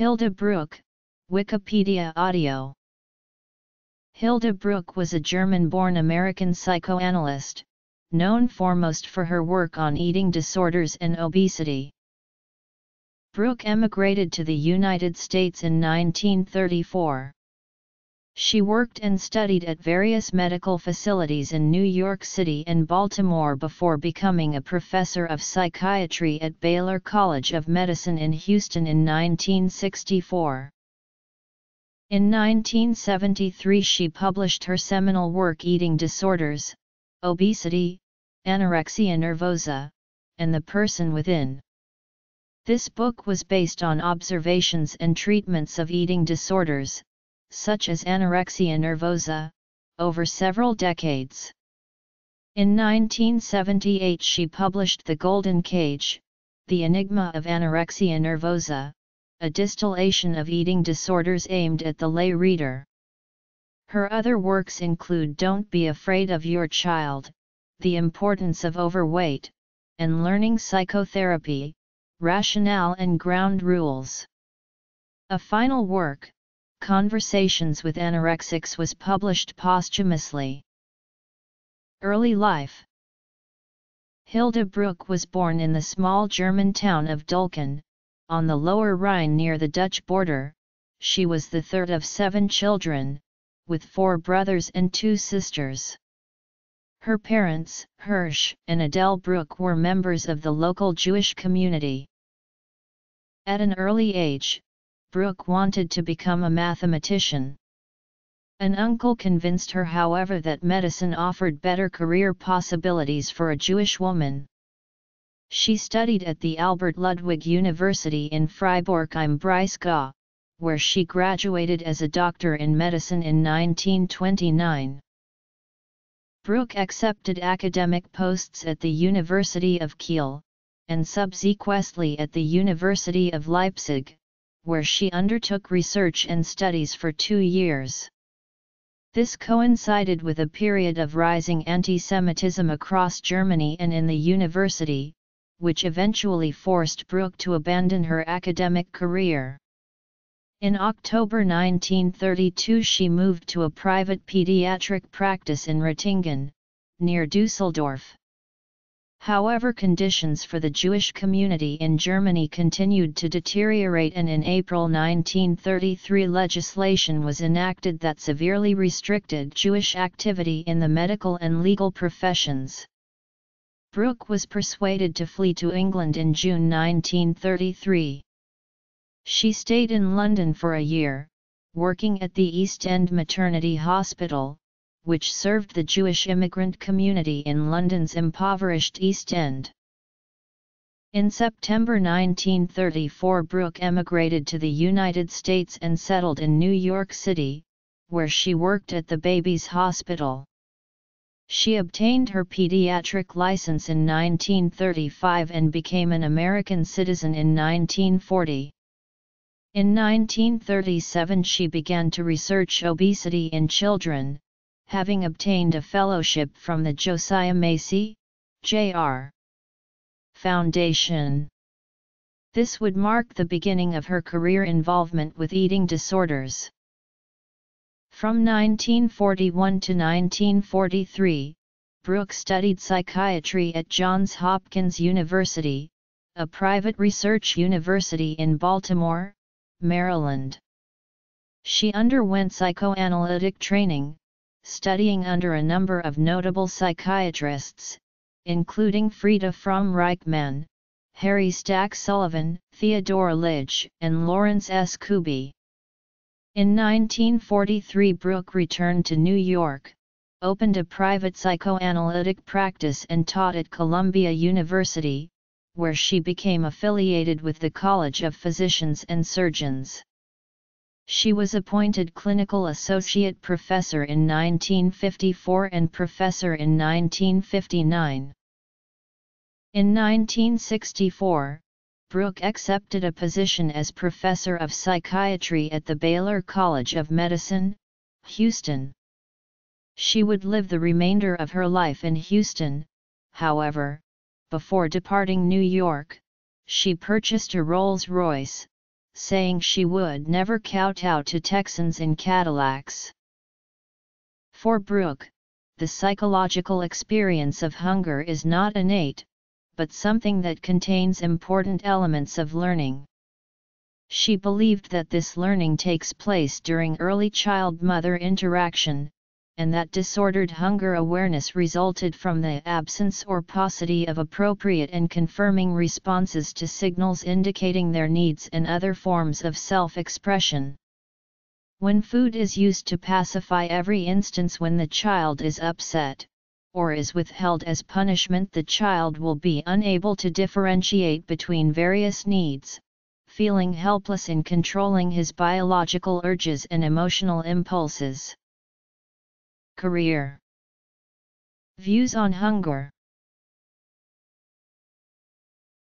Hilde Bruch, Wikipedia Audio Hilde Bruch was a German-born American psychoanalyst, known foremost for her work on eating disorders and obesity. Bruch emigrated to the United States in 1934. She worked and studied at various medical facilities in New York City and Baltimore before becoming a professor of psychiatry at Baylor College of Medicine in Houston in 1964. In 1973 she published her seminal work Eating Disorders, Obesity, Anorexia Nervosa, and the Person Within. This book was based on observations and treatments of eating disorders, such as anorexia nervosa, over several decades. In 1978 she published The Golden Cage, The Enigma of Anorexia Nervosa, a distillation of eating disorders aimed at the lay reader. Her other works include Don't Be Afraid of Your Child, The Importance of Overweight, and Learning Psychotherapy, Rationale and Ground Rules. A final work, Conversations with Anorexics was published posthumously. Early life Hilde Bruch was born in the small German town of Dulken, on the Lower Rhine near the Dutch border. She was the third of seven children, with four brothers and two sisters. Her parents, Hirsch and Adele Bruch were members of the local Jewish community. At an early age, Bruch wanted to become a mathematician. An uncle convinced her however that medicine offered better career possibilities for a Jewish woman. She studied at the Albert Ludwig University in Freiburg im Breisgau, where she graduated as a doctor in medicine in 1929. Bruch accepted academic posts at the University of Kiel, and subsequently at the University of Leipzig, where she undertook research and studies for two years. This coincided with a period of rising anti-Semitism across Germany and in the university, which eventually forced Bruch to abandon her academic career. In October 1932 she moved to a private pediatric practice in Ratingen, near Dusseldorf. However conditions for the Jewish community in Germany continued to deteriorate and in April 1933 legislation was enacted that severely restricted Jewish activity in the medical and legal professions. Bruch was persuaded to flee to England in June 1933. She stayed in London for a year, working at the East End Maternity Hospital, which served the Jewish immigrant community in London's impoverished East End. In September 1934 Bruch emigrated to the United States and settled in New York City, where she worked at the Babies Hospital. She obtained her pediatric license in 1935 and became an American citizen in 1940. In 1937 she began to research obesity in children, having obtained a fellowship from the Josiah Macy, Jr. Foundation. This would mark the beginning of her career involvement with eating disorders. From 1941 to 1943, Bruch studied psychiatry at Johns Hopkins University, a private research university in Baltimore, Maryland. She underwent psychoanalytic training, studying under a number of notable psychiatrists, including Frieda Fromm-Reichmann, Harry Stack Sullivan, Theodore Lidz, and Lawrence S. Kubie. In 1943 Bruch returned to New York, opened a private psychoanalytic practice and taught at Columbia University, where she became affiliated with the College of Physicians and Surgeons. She was appointed clinical associate professor in 1954 and professor in 1959. In 1964, Bruch accepted a position as professor of psychiatry at the Baylor College of Medicine, Houston. She would live the remainder of her life in Houston, however, before departing New York, she purchased a Rolls-Royce, saying she would never kowtow to Texans in Cadillacs. For Bruch, the psychological experience of hunger is not innate, but something that contains important elements of learning. She believed that this learning takes place during early child-mother interaction, and that disordered hunger awareness resulted from the absence or paucity of appropriate and confirming responses to signals indicating their needs and other forms of self-expression. When food is used to pacify every instance when the child is upset, or is withheld as punishment the child will be unable to differentiate between various needs, feeling helpless in controlling his biological urges and emotional impulses. Career. Views on hunger